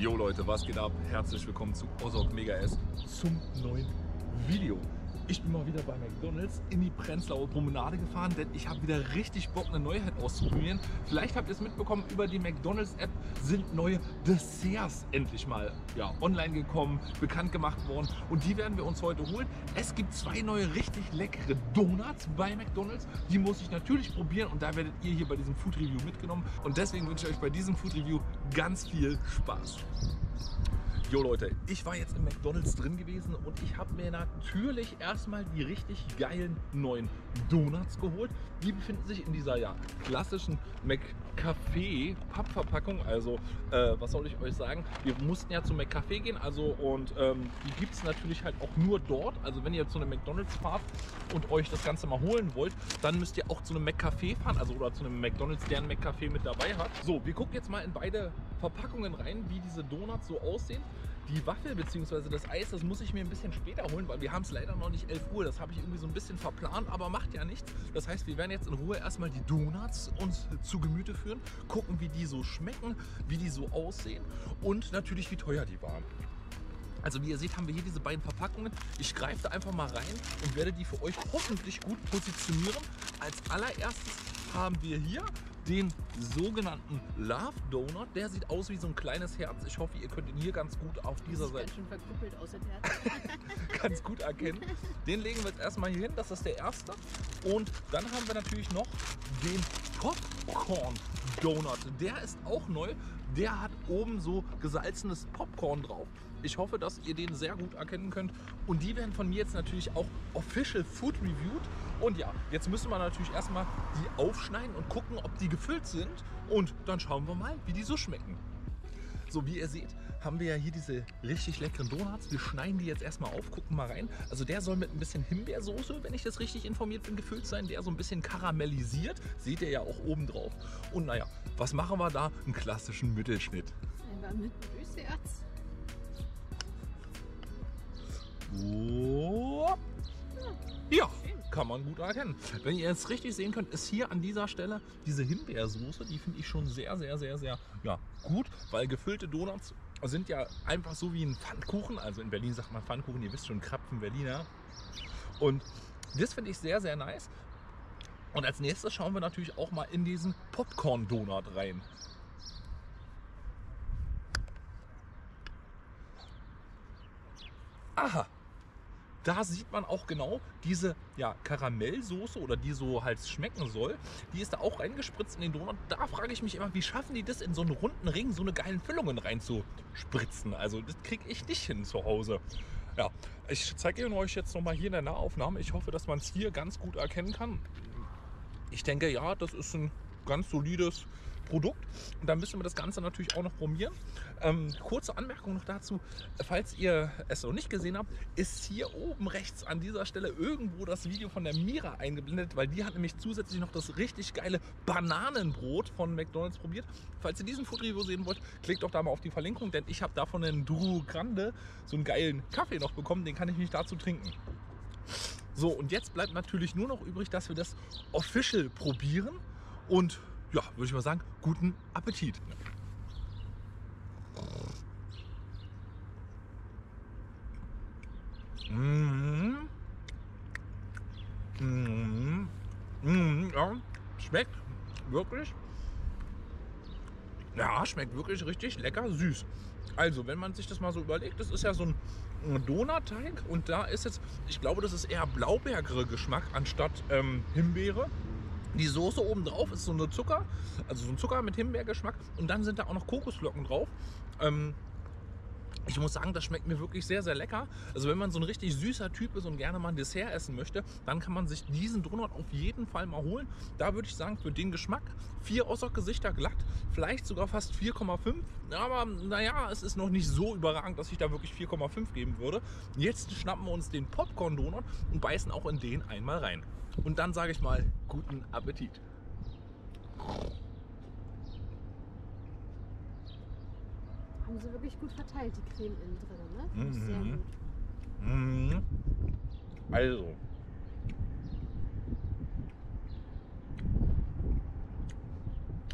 Jo Leute, was geht ab? Herzlich willkommen zu Ozok Mega S zum neuen Video. Ich bin mal wieder bei McDonalds in die Prenzlauer Promenade gefahren, denn ich habe wieder richtig Bock, eine Neuheit auszuprobieren. Vielleicht habt ihr es mitbekommen, über die McDonalds App sind neue Desserts endlich mal ja, online gekommen, bekannt gemacht worden und die werden wir uns heute holen. Es gibt zwei neue richtig leckere Donuts bei McDonalds. Die muss ich natürlich probieren und da werdet ihr hier bei diesem Food Review mitgenommen und deswegen wünsche ich euch bei diesem Food Review ganz viel Spaß. Jo Leute, ich war jetzt im McDonalds drin gewesen und ich habe mir natürlich erstmal die richtig geilen neuen Donuts geholt. Die befinden sich in dieser ja klassischen McCafé Pappverpackung. Also äh, was soll ich euch sagen? Wir mussten ja zum McCafé gehen, also und ähm, die gibt es natürlich halt auch nur dort. Also wenn ihr zu einem McDonalds fahrt und euch das Ganze mal holen wollt, dann müsst ihr auch zu einem McCafé fahren, also oder zu einem McDonalds, der ein McCafé mit dabei hat. So, wir gucken jetzt mal in beide Verpackungen rein, wie diese Donuts so aussehen. Die Waffel bzw. das Eis, das muss ich mir ein bisschen später holen, weil wir haben es leider noch nicht 11 Uhr. Das habe ich irgendwie so ein bisschen verplant, aber macht ja nichts. Das heißt, wir werden jetzt in Ruhe erstmal die Donuts uns zu Gemüte führen, gucken, wie die so schmecken, wie die so aussehen und natürlich, wie teuer die waren. Also wie ihr seht, haben wir hier diese beiden Verpackungen. Ich greife da einfach mal rein und werde die für euch hoffentlich gut positionieren. Als allererstes haben wir hier den sogenannten Love Donut. Der sieht aus wie so ein kleines Herz. Ich hoffe, ihr könnt ihn hier ganz gut auf dieser Seite ganz schön verkrüppelt aus, das Herz. ganz gut erkennen. Den legen wir jetzt erstmal hier hin. Das ist der erste. Und dann haben wir natürlich noch den Popcorn Donut. Der ist auch neu. Der hat oben so gesalzenes Popcorn drauf. Ich hoffe, dass ihr den sehr gut erkennen könnt. Und die werden von mir jetzt natürlich auch official food reviewed. Und ja, jetzt müssen wir natürlich erstmal die aufschneiden und gucken, ob die gefüllt sind. Und dann schauen wir mal, wie die so schmecken. So, wie ihr seht, haben wir ja hier diese richtig leckeren Donuts. Wir schneiden die jetzt erstmal auf, gucken mal rein. Also der soll mit ein bisschen Himbeersoße, wenn ich das richtig informiert bin, gefüllt sein. Der so ein bisschen karamellisiert. Seht ihr ja auch oben drauf. Und naja, was machen wir da? Einen klassischen Mittelschnitt. Einmal mit durchs Herz. Oh. Ja, kann man gut erkennen. Wenn ihr jetzt richtig sehen könnt, ist hier an dieser Stelle diese Himbeersoße, die finde ich schon sehr, sehr, sehr, sehr ja, gut, weil gefüllte Donuts sind ja einfach so wie ein Pfannkuchen. Also in Berlin sagt man Pfannkuchen, ihr wisst schon, Krapfen Berliner. Und das finde ich sehr, sehr nice. Und als nächstes schauen wir natürlich auch mal in diesen Popcorn-Donut rein. Aha, da sieht man auch genau diese ja, Karamellsoße oder die so halt schmecken soll. Die ist da auch reingespritzt in den Donut. Da frage ich mich immer, wie schaffen die das in so einen runden Ring, so eine geilen Füllungen reinzuspritzen? Also das kriege ich nicht hin zu Hause. Ja, ich zeige Ihnen euch jetzt nochmal hier in der Nahaufnahme. Ich hoffe, dass man es hier ganz gut erkennen kann. Ich denke, ja, das ist ein ganz solides Produkt. Und dann müssen wir das Ganze natürlich auch noch probieren. Ähm, kurze Anmerkung noch dazu, falls ihr es noch nicht gesehen habt, ist hier oben rechts an dieser Stelle irgendwo das Video von der Mira eingeblendet, weil die hat nämlich zusätzlich noch das richtig geile Bananenbrot von McDonalds probiert. Falls ihr diesen Food Review sehen wollt, klickt doch da mal auf die Verlinkung, denn ich habe davon einen Dru Grande, so einen geilen Kaffee noch bekommen, den kann ich nicht dazu trinken. So, und jetzt bleibt natürlich nur noch übrig, dass wir das official probieren. Und ja, würde ich mal sagen, guten Appetit. Mhm. Mhm. Mhm. Ja, schmeckt wirklich. Ja, schmeckt wirklich richtig lecker süß. Also, wenn man sich das mal so überlegt, das ist ja so ein Donutteig und da ist jetzt, ich glaube, das ist eher blaubeerige Geschmack anstatt ähm, Himbeere. Die Soße oben drauf ist so eine Zucker, also so ein Zucker mit Himbeergeschmack und dann sind da auch noch Kokosflocken drauf. Ähm, ich muss sagen, das schmeckt mir wirklich sehr, sehr lecker. Also wenn man so ein richtig süßer Typ ist und gerne mal ein Dessert essen möchte, dann kann man sich diesen Donut auf jeden Fall mal holen. Da würde ich sagen, für den Geschmack 4 Osok-Gesichter glatt, vielleicht sogar fast 4,5. Aber naja, es ist noch nicht so überragend, dass ich da wirklich 4,5 geben würde. Jetzt schnappen wir uns den Popcorn-Donut und beißen auch in den einmal rein. Und dann sage ich mal, guten Appetit. Haben sie wirklich gut verteilt, die Creme innen drin, ne? Mhm. sehr gut. Mhm. Also.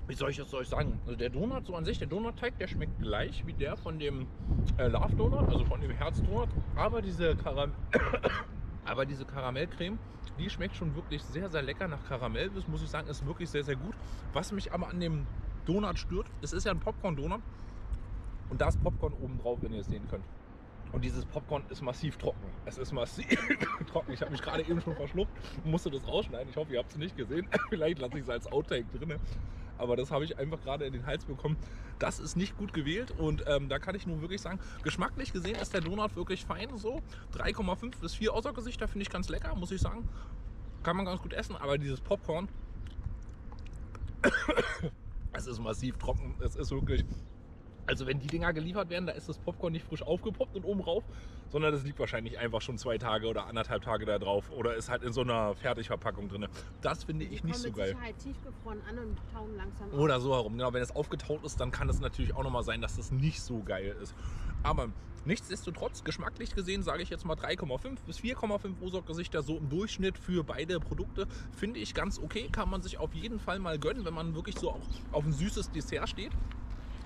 wie soll ich das euch sagen? Also der Donut so an sich, der Donutteig, der schmeckt gleich wie der von dem äh, Love Donut, also von dem Herzdonut. Aber diese, Karam aber diese Karamellcreme, die schmeckt schon wirklich sehr, sehr lecker nach Karamell. Das muss ich sagen, ist wirklich sehr, sehr gut. Was mich aber an dem Donut stört, es ist ja ein Popcorn-Donut. Und da ist Popcorn oben drauf, wenn ihr es sehen könnt. Und dieses Popcorn ist massiv trocken. Es ist massiv trocken. Ich habe mich gerade eben schon verschluckt und musste das rausschneiden. Ich hoffe, ihr habt es nicht gesehen. Vielleicht lasse ich es als Outtake drin. Aber das habe ich einfach gerade in den Hals bekommen. Das ist nicht gut gewählt und ähm, da kann ich nur wirklich sagen, geschmacklich gesehen ist der Donut wirklich fein so. 3,5 bis 4 Außergesichter finde ich ganz lecker, muss ich sagen. Kann man ganz gut essen, aber dieses Popcorn, es ist massiv trocken. Es ist wirklich also wenn die Dinger geliefert werden, da ist das Popcorn nicht frisch aufgepoppt und oben rauf, sondern das liegt wahrscheinlich einfach schon zwei Tage oder anderthalb Tage da drauf oder ist halt in so einer Fertigverpackung drin. Das finde ich nicht so geil. Sicherheit tiefgefroren an und tauen langsam auf. Oder so herum. Genau, wenn es aufgetaut ist, dann kann es natürlich auch nochmal sein, dass das nicht so geil ist. Aber nichtsdestotrotz, geschmacklich gesehen, sage ich jetzt mal 3,5 bis 4,5 Osok-Gesichter so im Durchschnitt für beide Produkte. Finde ich ganz okay. Kann man sich auf jeden Fall mal gönnen, wenn man wirklich so auch auf ein süßes Dessert steht.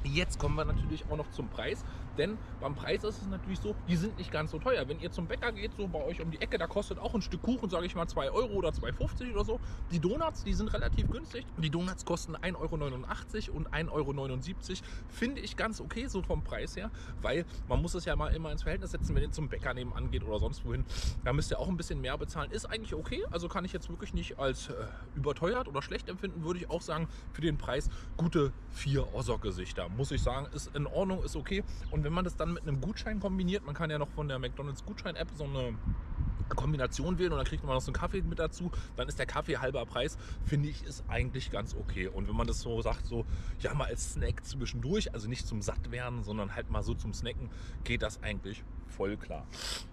Jetzt kommen wir natürlich auch noch zum Preis, denn beim Preis ist es natürlich so, die sind nicht ganz so teuer. Wenn ihr zum Bäcker geht, so bei euch um die Ecke, da kostet auch ein Stück Kuchen, sage ich mal, 2 Euro oder 2,50 oder so. Die Donuts, die sind relativ günstig. Die Donuts kosten 1,89 Euro und 1,79 Euro. Finde ich ganz okay, so vom Preis her, weil man muss es ja mal immer ins Verhältnis setzen, wenn ihr zum Bäcker nebenan geht oder sonst wohin. Da müsst ihr auch ein bisschen mehr bezahlen. Ist eigentlich okay, also kann ich jetzt wirklich nicht als äh, überteuert oder schlecht empfinden, würde ich auch sagen, für den Preis gute 4 Osok-Gesichter muss ich sagen, ist in Ordnung, ist okay. Und wenn man das dann mit einem Gutschein kombiniert, man kann ja noch von der McDonalds Gutschein-App so eine Kombination wählen und dann kriegt man noch so einen Kaffee mit dazu, dann ist der Kaffee halber Preis, finde ich, ist eigentlich ganz okay. Und wenn man das so sagt, so, ja, mal als Snack zwischendurch, also nicht zum Sattwerden, sondern halt mal so zum Snacken, geht das eigentlich voll klar.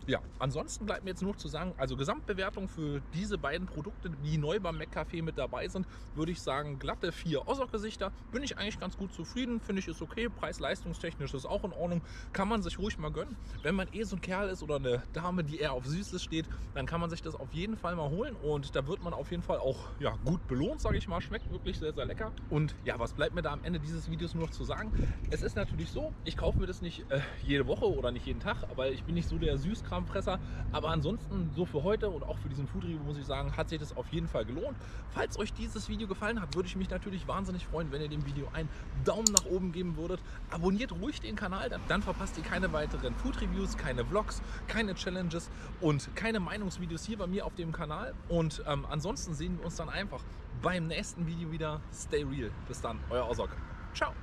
Ja, ansonsten bleibt mir jetzt nur zu sagen, also Gesamtbewertung für diese beiden Produkte, die neu beim McCafé mit dabei sind, würde ich sagen, glatte vier Osok-Gesichter. Bin ich eigentlich ganz gut zufrieden, finde ich ist okay. Preis-leistungstechnisch ist auch in Ordnung. Kann man sich ruhig mal gönnen. Wenn man eh so ein Kerl ist oder eine Dame, die eher auf Süßes steht, dann kann man sich das auf jeden Fall mal holen und da wird man auf jeden Fall auch ja, gut belohnt, sage ich mal. Schmeckt wirklich sehr, sehr lecker. Und ja, was bleibt mir da am Ende dieses Videos nur noch zu sagen? Es ist natürlich so, ich kaufe mir das nicht äh, jede Woche oder nicht jeden Tag, weil ich bin nicht so der Süßkramfresser. Aber ansonsten, so für heute und auch für diesen Food Review, muss ich sagen, hat sich das auf jeden Fall gelohnt. Falls euch dieses Video gefallen hat, würde ich mich natürlich wahnsinnig freuen, wenn ihr dem Video einen Daumen nach oben geben würdet. Abonniert ruhig den Kanal, dann, dann verpasst ihr keine weiteren Food Reviews, keine Vlogs, keine Challenges und keine Meinungsvideos hier bei mir auf dem Kanal. Und ähm, ansonsten sehen wir uns dann einfach beim nächsten Video wieder. Stay real. Bis dann, euer Osok. Ciao.